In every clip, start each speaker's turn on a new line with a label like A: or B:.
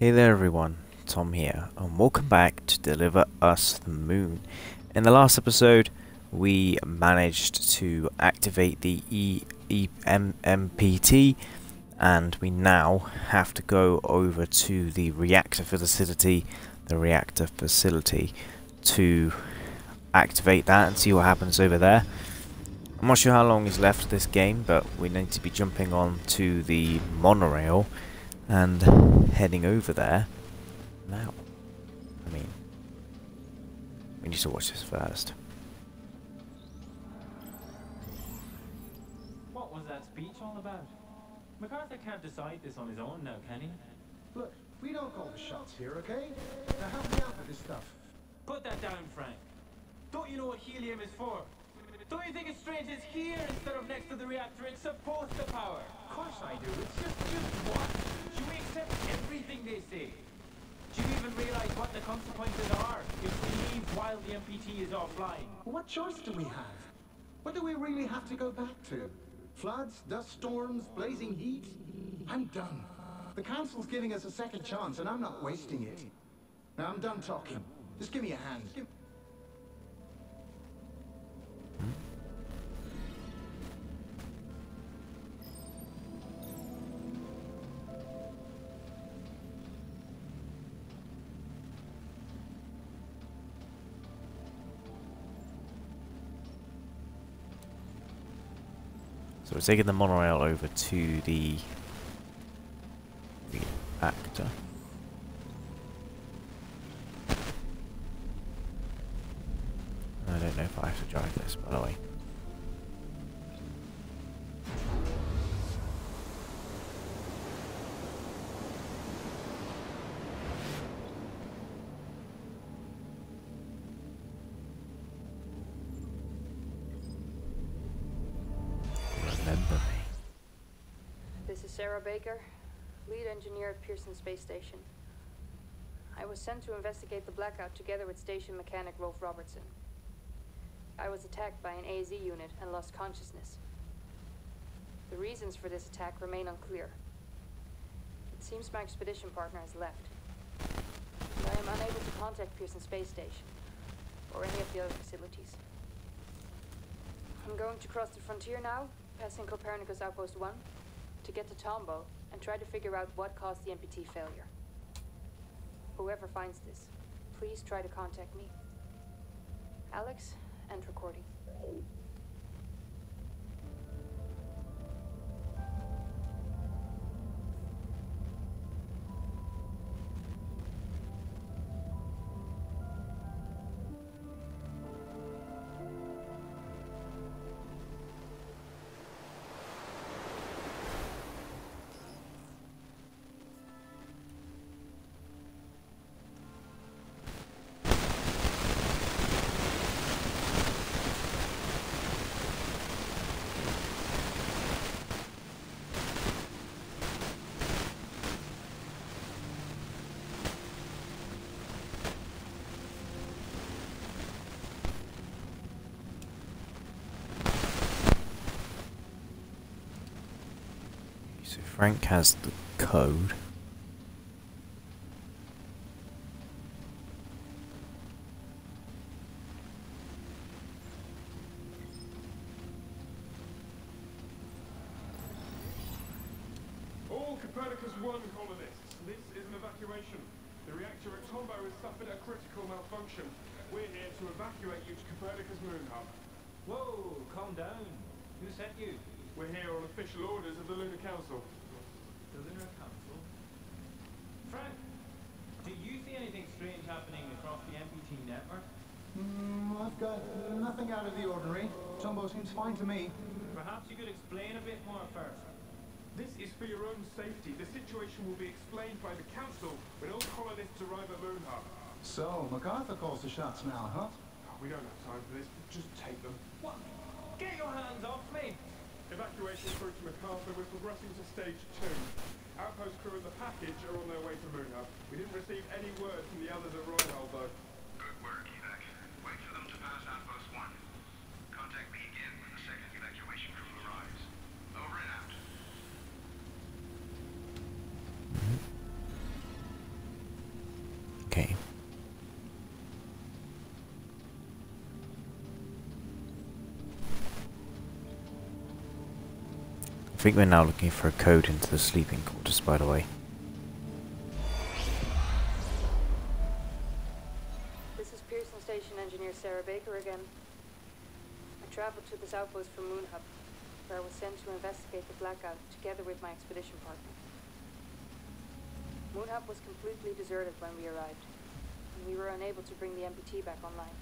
A: Hey there everyone, Tom here, and welcome back to Deliver Us the Moon. In the last episode, we managed to activate the e e m MPT, and we now have to go over to the reactor facility, the reactor facility, to activate that and see what happens over there. I'm not sure how long is left of this game, but we need to be jumping on to the monorail and heading over there now. I mean, we need to watch this first.
B: What was that speech all about? MacArthur can't decide this on his own now, can he?
C: Look, we don't call the shots here, okay? Now help me out with this stuff.
B: Put that down, Frank. Don't you know what helium is for? Don't you think it's strange it's here instead of next to the reactor it's supposed to power?
C: Of course I do. It's just, just what?
B: Do you accept everything they say? Do you even realize what the consequences are if we leave while the MPT is offline?
C: What choice do we have? What do we really have to go back to? Floods, dust storms, blazing heat? I'm done. The council's giving us a second chance, and I'm not wasting it. Now I'm done talking. Just give me a hand. Give-
A: So we're taking the monorail over to the reactor. I don't know if I have to drive this, by the way.
D: Sarah Baker, lead engineer at Pearson Space Station. I was sent to investigate the blackout together with station mechanic Rolf Robertson. I was attacked by an AZ unit and lost consciousness. The reasons for this attack remain unclear. It seems my expedition partner has left. I am unable to contact Pearson Space Station or any of the other facilities. I'm going to cross the frontier now, passing Copernicus Outpost 1, to get to Tombo and try to figure out what caused the MPT failure. Whoever finds this, please try to contact me. Alex, end recording.
E: To evacuate you to Copernicus Moon Hub.
B: Whoa, calm down. Who sent you?
E: We're here on official orders of the Lunar Council.
B: The Lunar Council? Frank, do you see anything strange happening across the MPT network?
C: Hmm, I've got nothing out of the ordinary. Tombo seems fine to me.
B: Perhaps you could explain a bit more first.
E: This is for your own safety. The situation will be explained by the Council when all colonists arrive at Moon Hub.
C: So, MacArthur calls the shots now, huh?
E: Oh, we don't have time for this. Just take them.
B: What? Get your hands off me!
E: Evacuation through to MacArthur. We're progressing to stage two. Outpost crew and the package are on their way to Moon Hub. We didn't receive any word from the others at Royal, though.
F: Good work,
A: I think we're now looking for a code into the sleeping quarters, by the way.
D: This is Pearson Station engineer Sarah Baker again. I traveled to this outpost from Moon Hub, where I was sent to investigate the blackout together with my expedition partner. Moon Hub was completely deserted when we arrived, and we were unable to bring the MPT back online.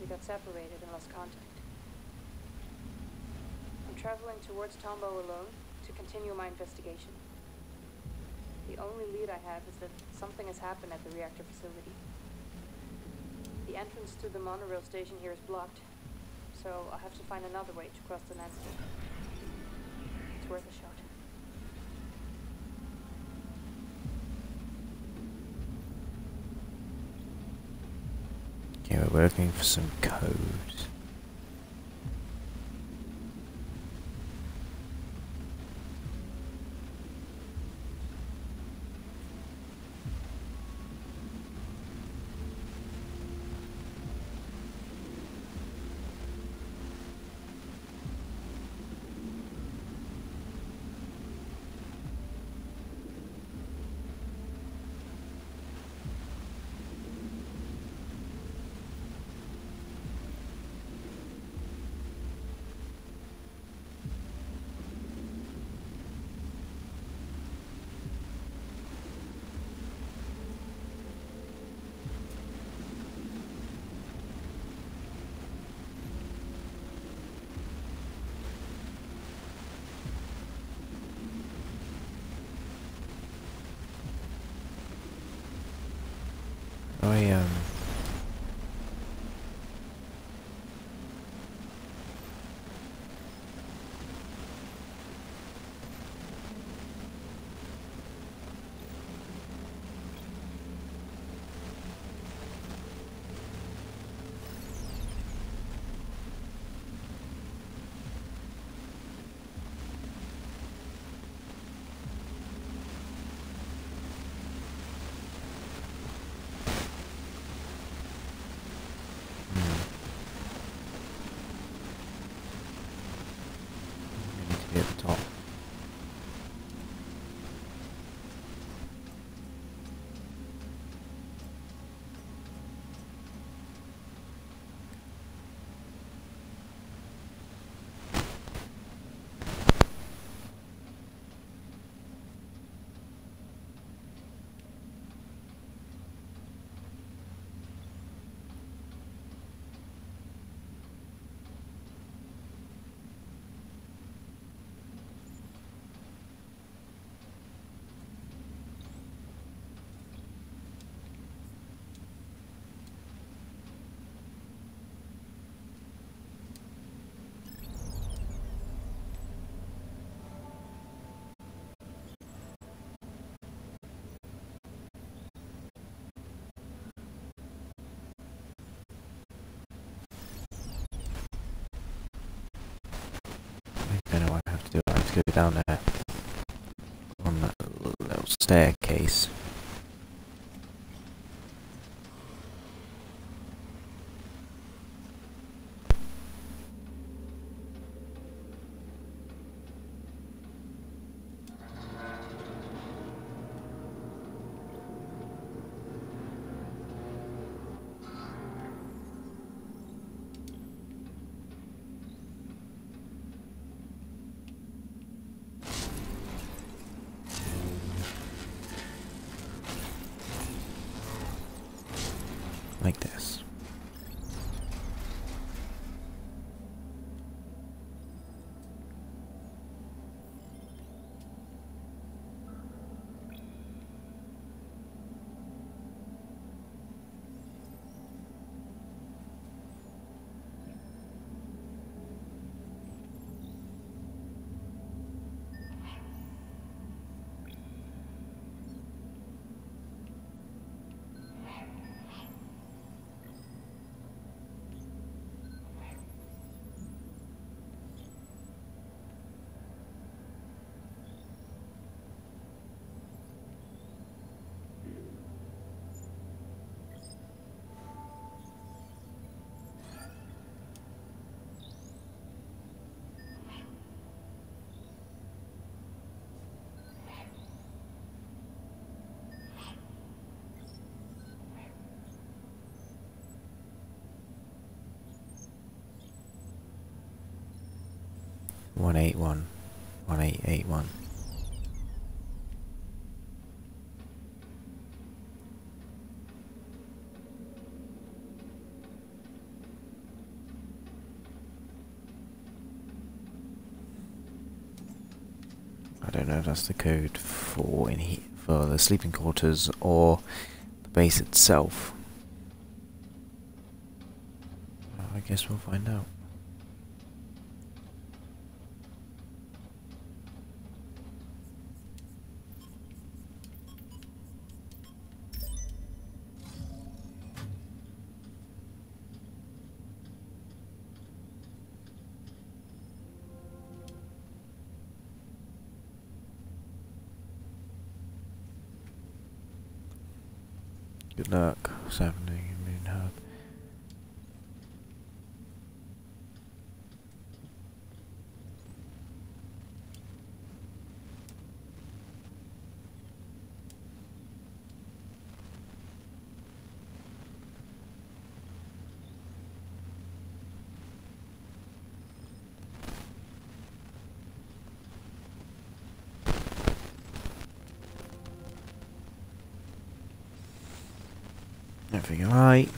D: We got separated and lost contact. Traveling towards Tombo alone to continue my investigation. The only lead I have is that something has happened at the reactor facility. The entrance to the monorail station here is blocked, so I'll have to find another way to cross the landscape. It's worth a shot.
A: Okay, we're looking for some codes. I um we need to be at the top. I know what I have to do. I have to go down there on that little staircase. One eight one. One eight eight one. I don't know if that's the code for in he for the sleeping quarters or the base itself. I guess we'll find out. Good luck. What's happening in Moon Hub? Everything alright?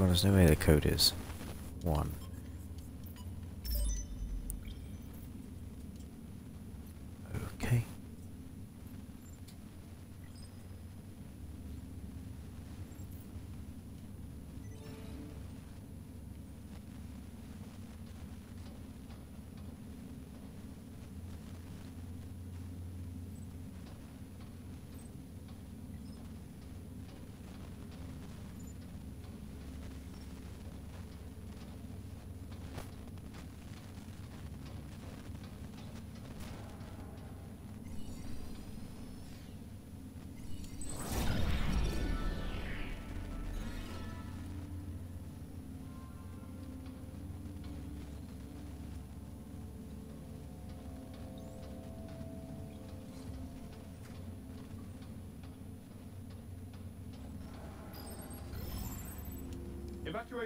A: Well, there's no way the code is. One. Okay.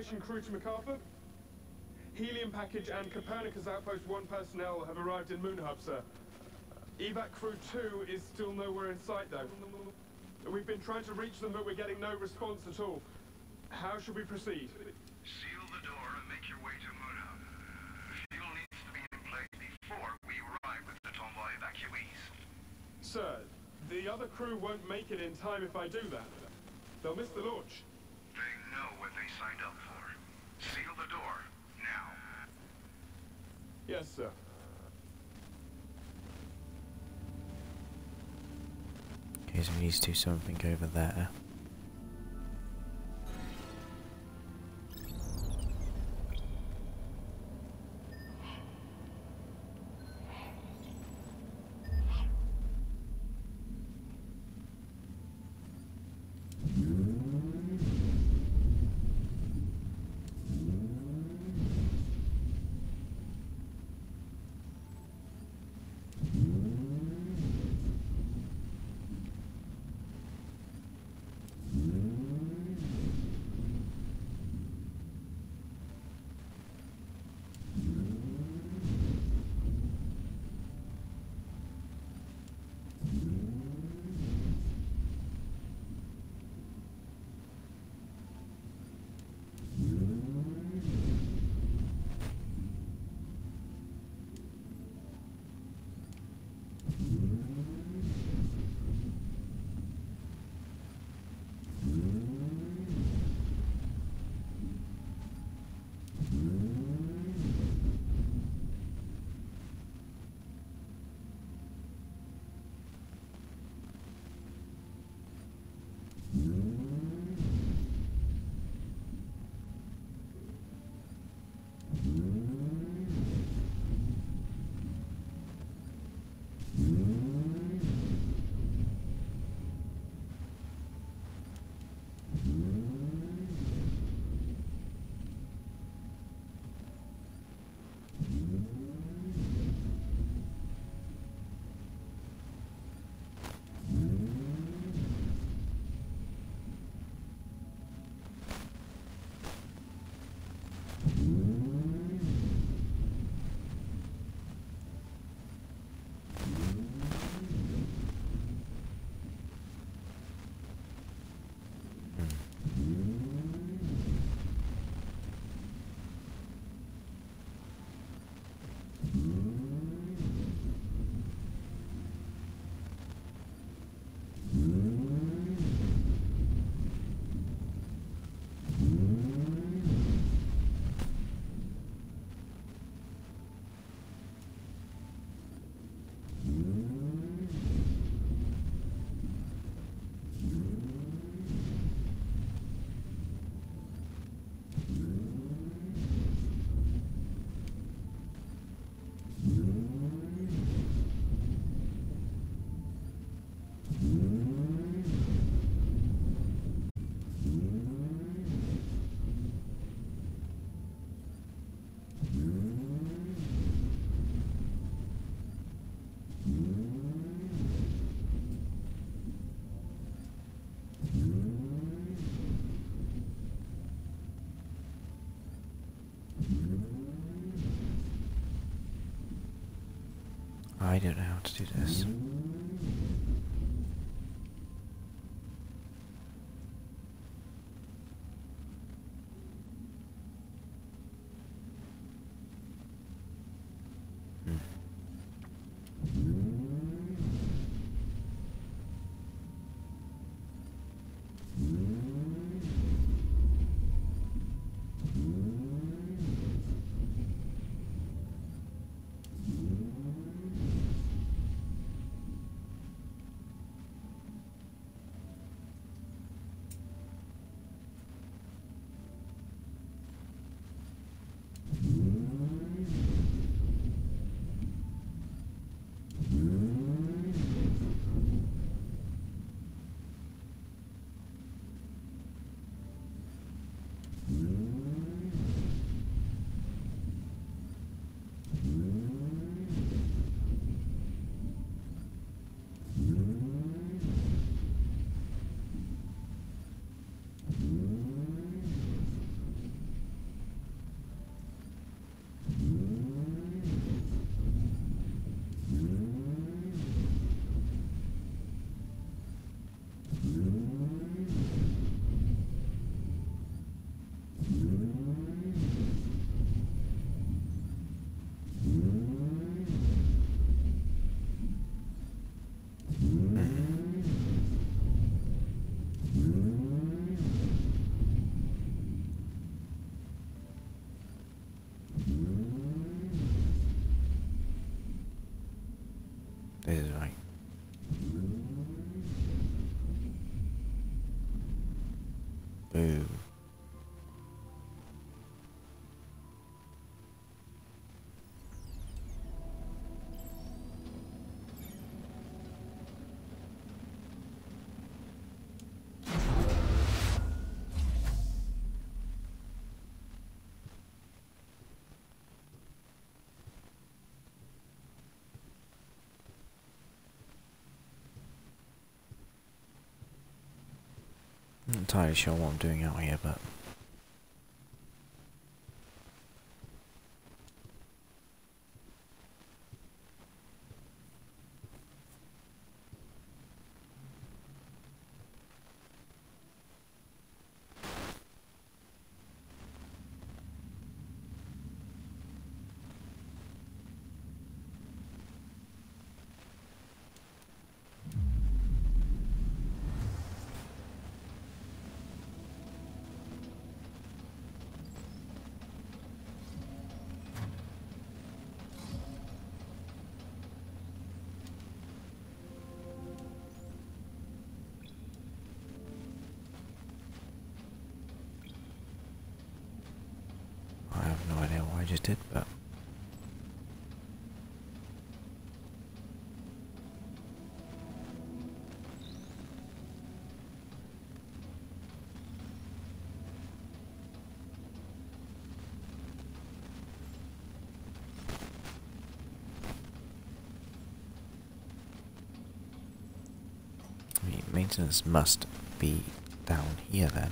E: Crew to MacArthur. Helium package and Copernicus Outpost 1 personnel have arrived in Moon Hub, sir. Evac crew 2 is still nowhere in sight, though. We've been trying to reach them, but we're getting no response at all. How should we proceed?
F: Seal the door and make your way to Moon Hub. Fuel needs to be in place before we arrive with the Tomboy evacuees.
E: Sir, the other crew won't make it in time if I do that. They'll miss the launch.
F: They know what they signed up for. Seal the door, now.
E: Yes, sir.
A: Okay, so we need to do something over there. I don't know how to do this. Hmm. Entirely sure what I'm doing out here, but I have no idea what I just did, but I mean, maintenance must be down here then.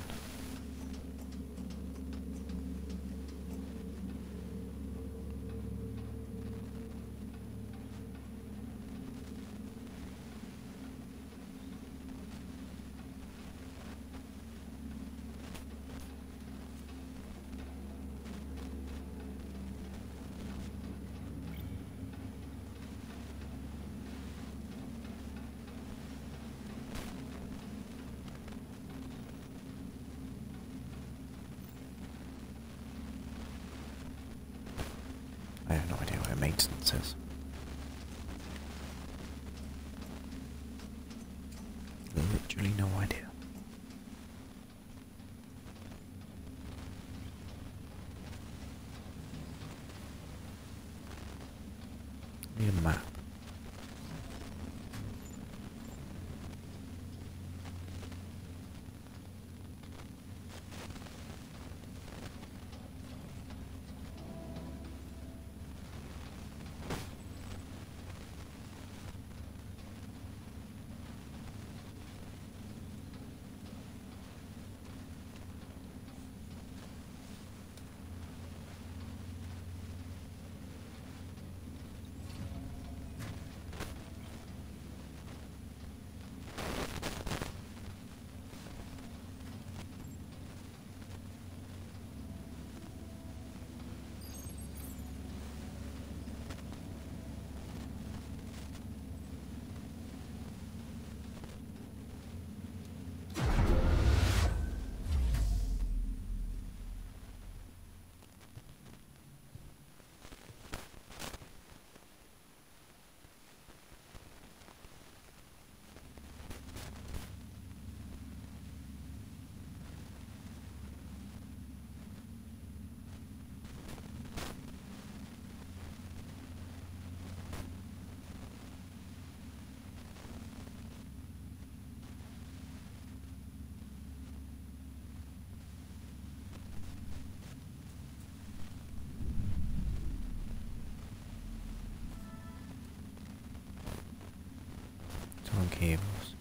A: I have no idea on cables.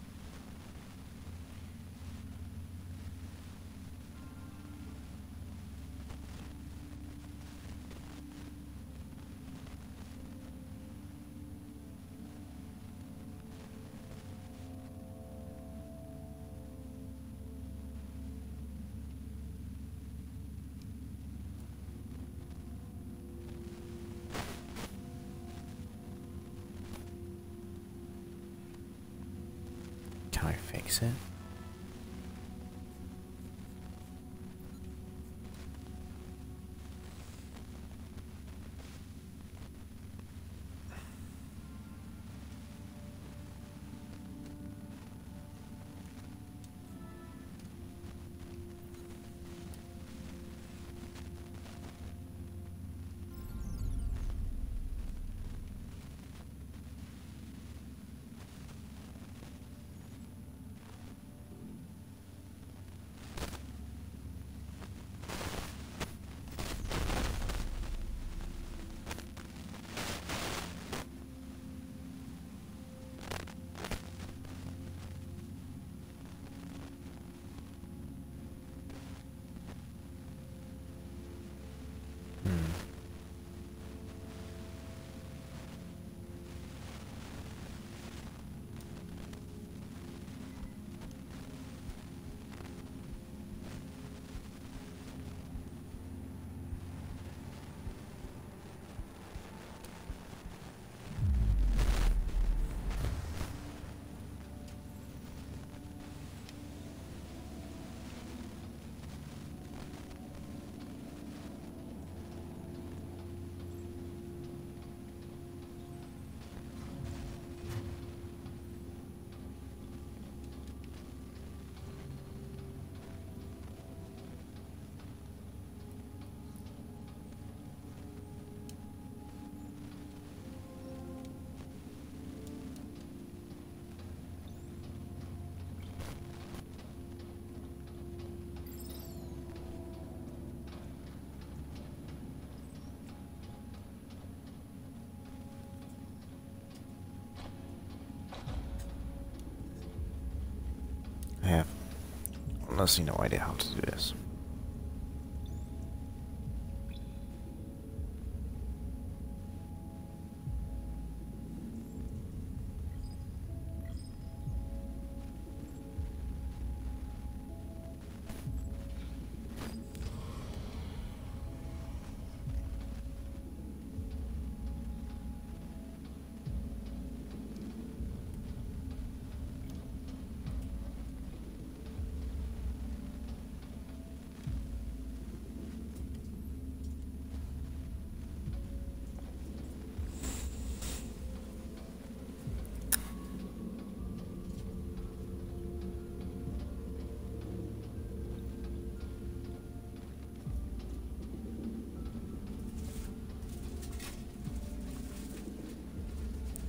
A: Can I fix it? Honestly no idea how to do this.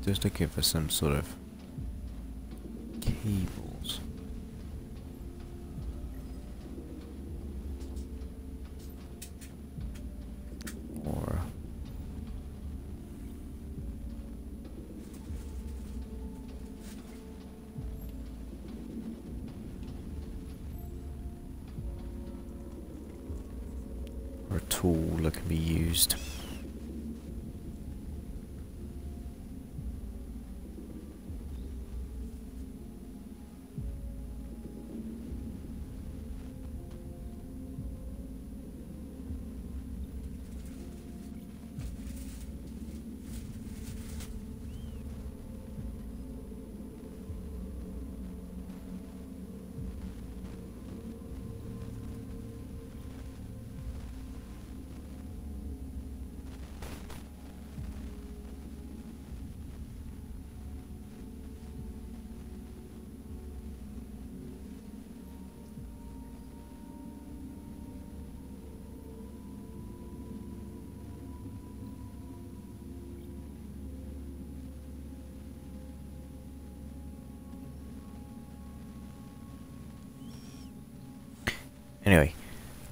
A: Just looking for some sort of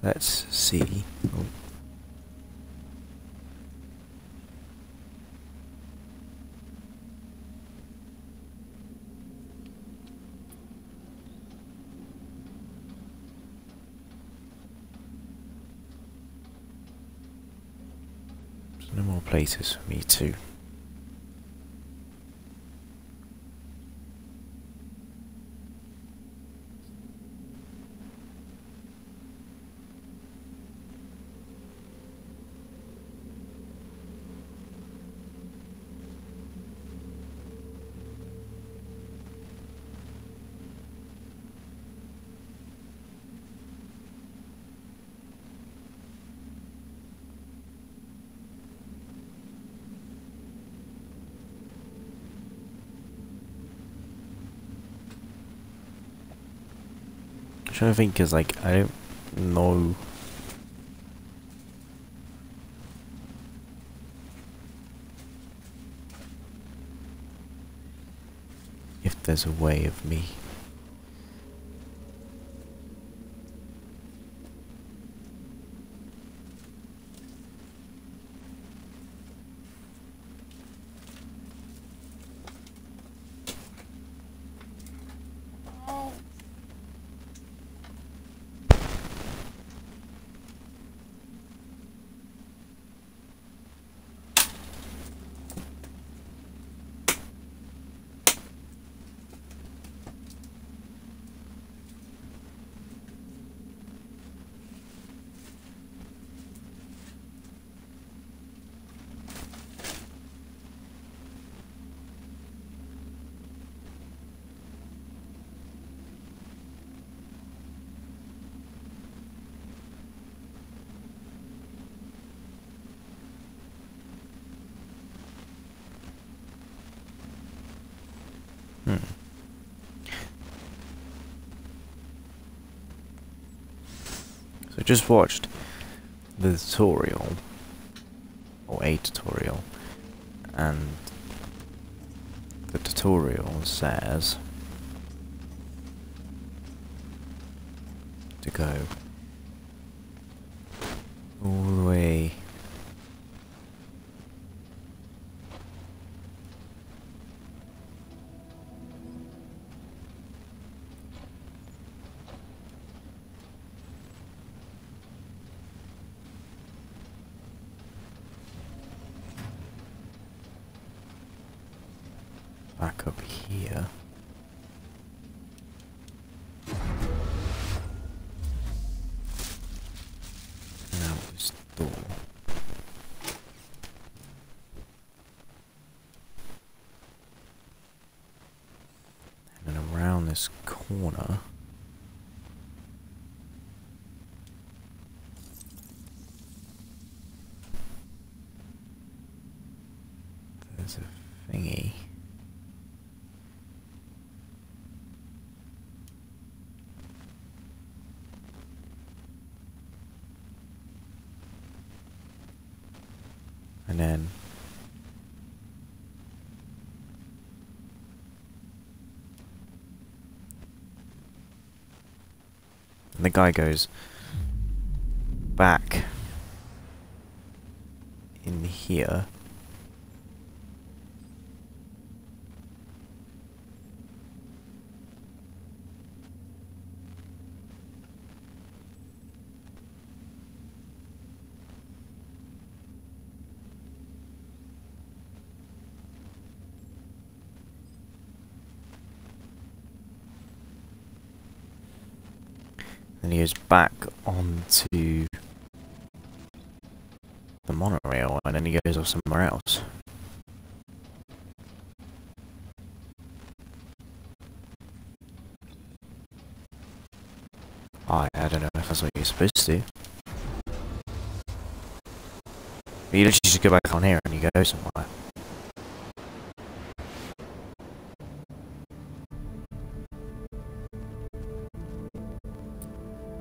A: Let's see. Oh. No more places for me to trying to think because like I don't know. If there's a way of me So I just watched the tutorial, or a tutorial, and the tutorial says to go all the way back up here. Now this door. And then around this corner. There's a thingy. And then and the guy goes back in here. Then he goes back onto the monorail and then he goes off somewhere else. I I don't know if that's what you're supposed to do. But you literally just go back on here and you go somewhere.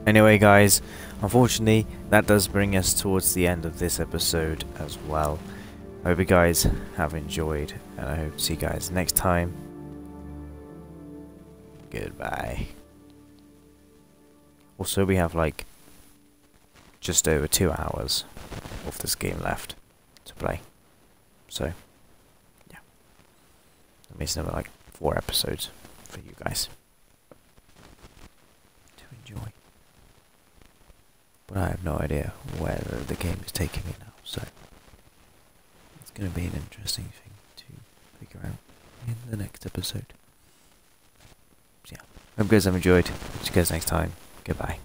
A: Anyway, guys, unfortunately, that does bring us towards the end of this episode as well. I hope you guys have enjoyed, and I hope to see you guys next time. Goodbye. Also, we have like just over two hours of this game left to play. So, yeah. That means another like four episodes for you guys to enjoy. But I have no idea where the game is taking me now, so It's going to be an interesting thing to figure out in the next episode. So yeah, hope you guys have enjoyed. See you guys next time. Goodbye.